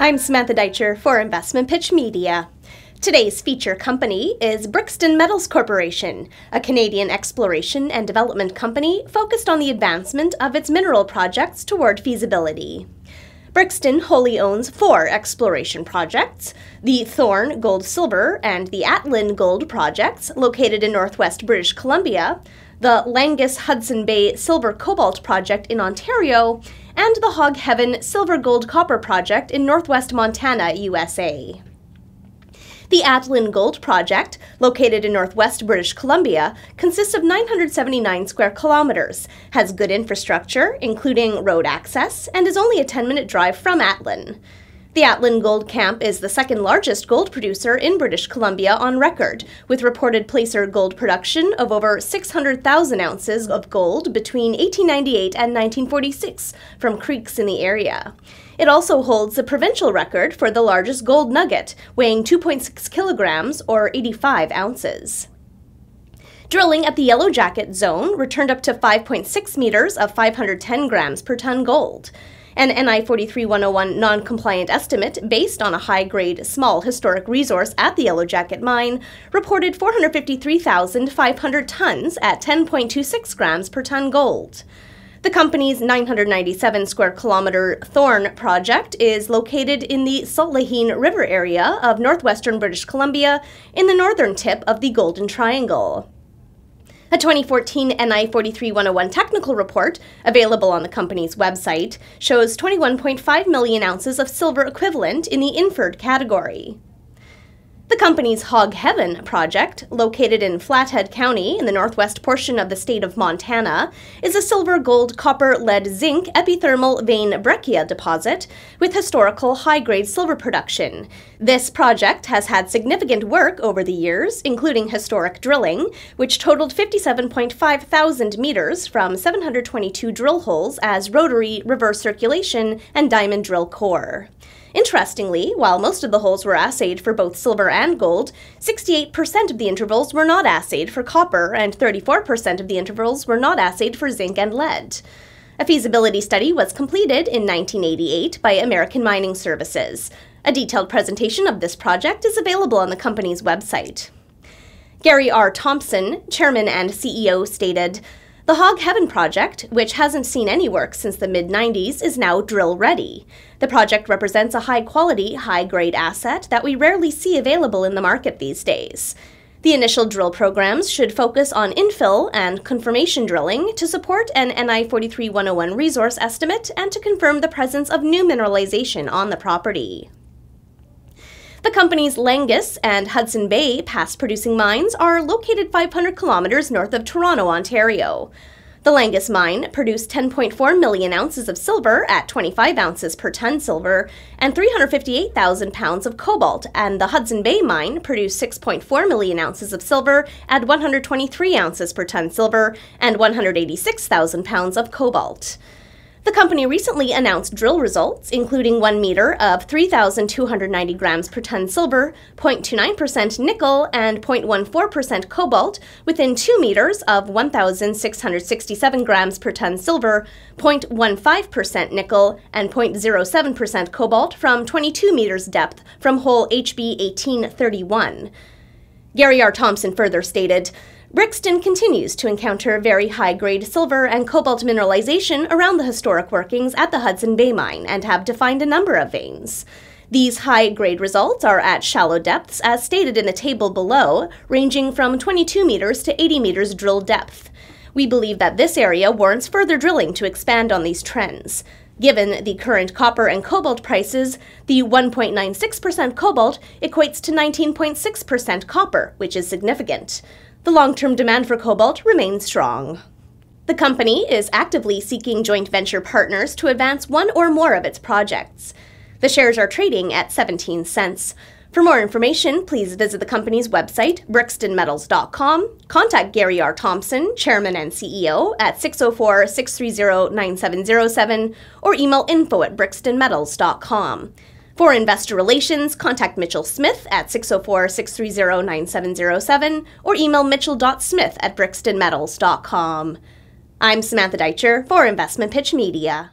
I'm Samantha Deitcher for Investment Pitch Media. Today's feature company is Brixton Metals Corporation, a Canadian exploration and development company focused on the advancement of its mineral projects toward feasibility. Brixton wholly owns four exploration projects the Thorn Gold Silver and the Atlin Gold projects, located in northwest British Columbia, the Langis Hudson Bay Silver Cobalt project in Ontario, and the Hog Heaven Silver Gold Copper project in northwest Montana, USA. The Atlin Gold Project, located in northwest British Columbia, consists of 979 square kilometers, has good infrastructure, including road access, and is only a 10 minute drive from Atlin. The Atlin Gold Camp is the second largest gold producer in British Columbia on record, with reported placer gold production of over 600,000 ounces of gold between 1898 and 1946 from creeks in the area. It also holds the provincial record for the largest gold nugget, weighing 2.6 kilograms or 85 ounces. Drilling at the Yellow Jacket zone returned up to 5.6 meters of 510 grams per ton gold. An NI 43101 non compliant estimate based on a high grade small historic resource at the Yellow Jacket mine reported 453,500 tons at 10.26 grams per ton gold. The company's 997 square kilometer Thorn project is located in the Salt River area of northwestern British Columbia in the northern tip of the Golden Triangle. A 2014 NI 43101 technical report, available on the company's website, shows 21.5 million ounces of silver equivalent in the inferred category. The company's Hog Heaven project, located in Flathead County in the northwest portion of the state of Montana, is a silver, gold, copper, lead, zinc epithermal vein breccia deposit with historical high grade silver production. This project has had significant work over the years, including historic drilling, which totaled 57.5 thousand meters from 722 drill holes as rotary, reverse circulation, and diamond drill core. Interestingly, while most of the holes were assayed for both silver and gold, 68% of the intervals were not assayed for copper, and 34% of the intervals were not assayed for zinc and lead. A feasibility study was completed in 1988 by American Mining Services. A detailed presentation of this project is available on the company's website. Gary R. Thompson, chairman and CEO, stated, the Hog Heaven project, which hasn't seen any work since the mid 90s, is now drill ready. The project represents a high quality, high grade asset that we rarely see available in the market these days. The initial drill programs should focus on infill and confirmation drilling to support an NI 43101 resource estimate and to confirm the presence of new mineralization on the property. The company's Langis and Hudson Bay past producing mines are located 500 kilometers north of Toronto, Ontario. The Langis mine produced 10.4 million ounces of silver at 25 ounces per ton silver and 358,000 pounds of cobalt, and the Hudson Bay mine produced 6.4 million ounces of silver at 123 ounces per ton silver and 186,000 pounds of cobalt. The company recently announced drill results, including 1 meter of 3,290 grams per ton silver, 0.29% nickel, and 0.14% cobalt, within 2 meters of 1,667 grams per ton silver, 0.15% nickel, and 0.07% cobalt from 22 meters depth from hole HB 1831. Gary R. Thompson further stated, Brixton continues to encounter very high grade silver and cobalt mineralization around the historic workings at the Hudson Bay mine and have defined a number of veins. These high grade results are at shallow depths, as stated in the table below, ranging from 22 meters to 80 meters drill depth. We believe that this area warrants further drilling to expand on these trends. Given the current copper and cobalt prices, the 1.96% cobalt equates to 19.6% copper, which is significant the long term demand for cobalt remains strong. The company is actively seeking joint venture partners to advance one or more of its projects. The shares are trading at 17 cents. For more information, please visit the company's website, brixtonmetals.com, contact Gary R. Thompson, Chairman and CEO, at 604 630 9707, or email info at brixtonmetals.com. For investor relations, contact Mitchell Smith at 604 630 9707 or email mitchell.smith at brixtonmetals.com. I'm Samantha Deitcher for Investment Pitch Media.